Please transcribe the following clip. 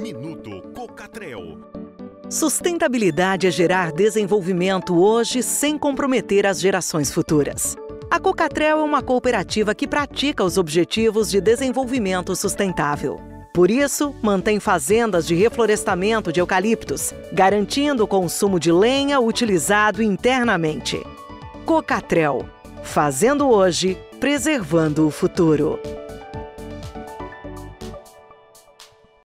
Minuto Cocatrel. Sustentabilidade é gerar desenvolvimento hoje sem comprometer as gerações futuras. A Cocatrel é uma cooperativa que pratica os objetivos de desenvolvimento sustentável. Por isso, mantém fazendas de reflorestamento de eucaliptos, garantindo o consumo de lenha utilizado internamente. Cocatrel, fazendo hoje, preservando o futuro.